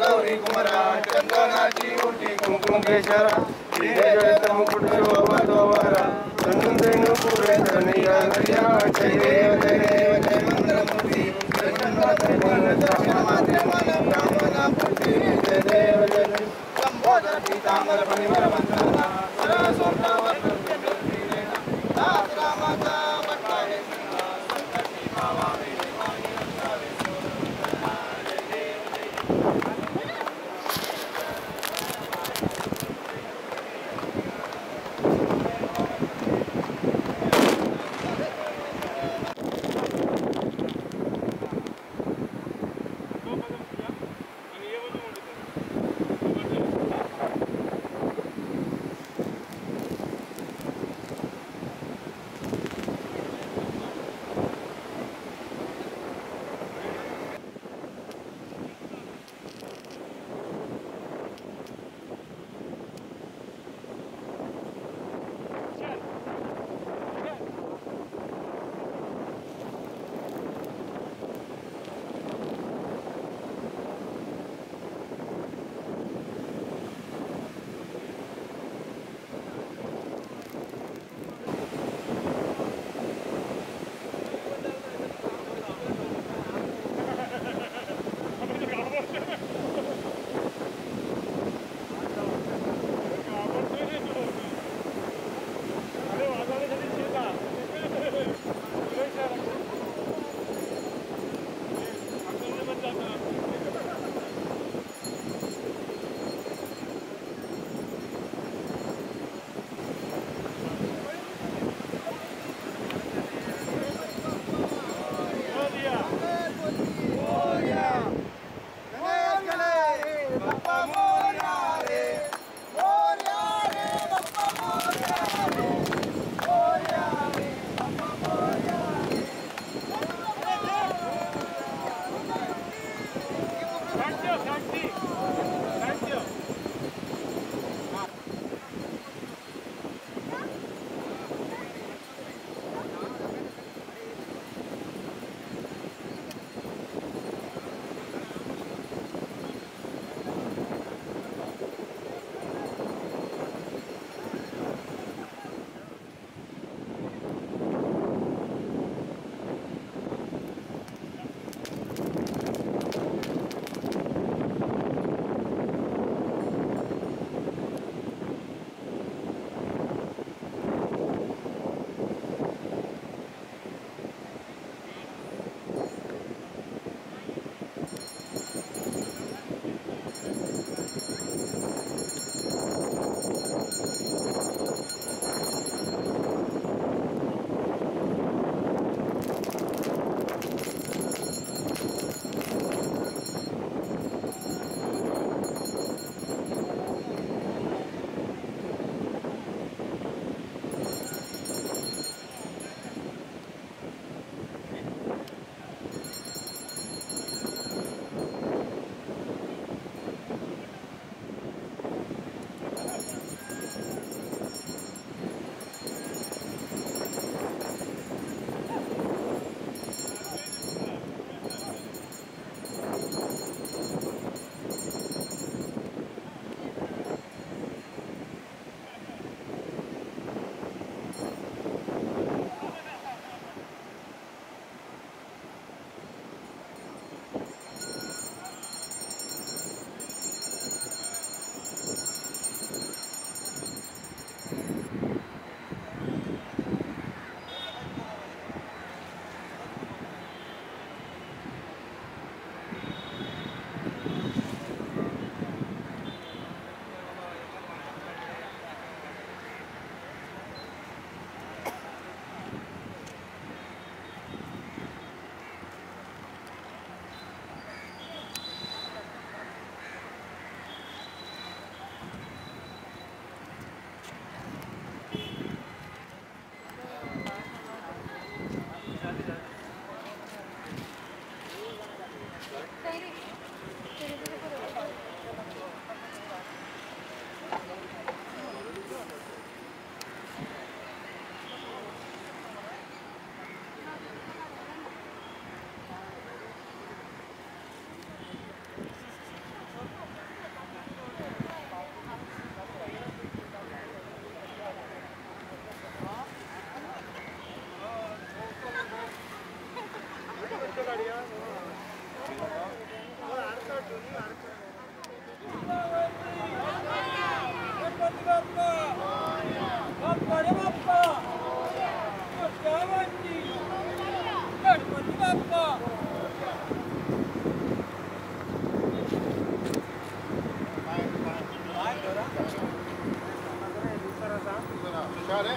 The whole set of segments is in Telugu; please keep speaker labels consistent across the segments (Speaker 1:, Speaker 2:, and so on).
Speaker 1: గౌరీ కుమర చందనాచి ఉంటి కుంకుమేశ్వర ముకుటోవర చంద్రుడు పూరేంద్రనీయ జయ దేవ జయ దేవ జయ మంత్రమూర్తి జయ దేవ జయ సంబోధన పీతాంబర పరిమర మంత్ర సరస్వత రామ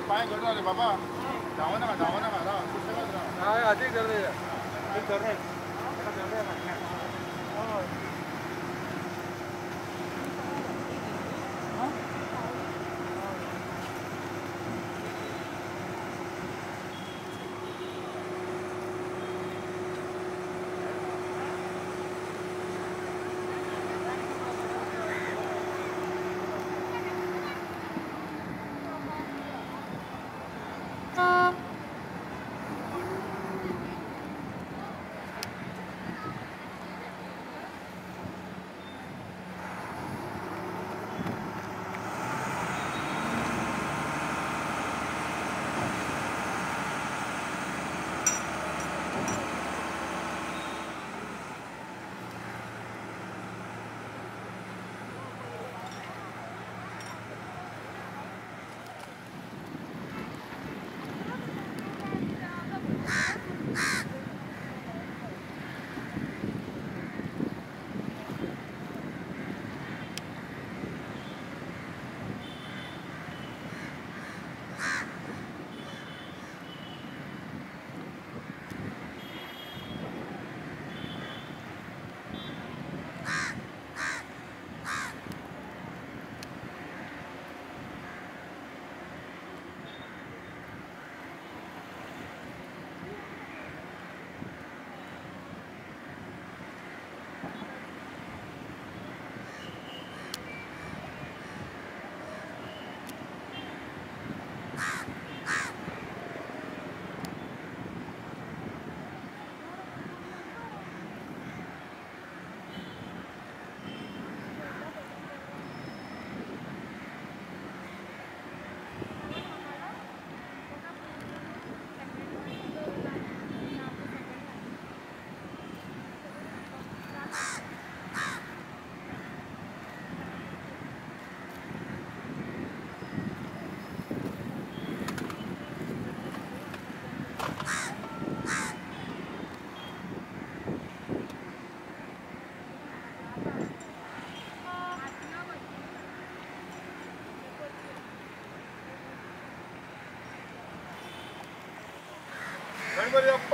Speaker 1: पाय करणार रे बाबा। धावा नका धावा नका राहा सुट्टे राहा हा आधी कर रे कर रे Anybody up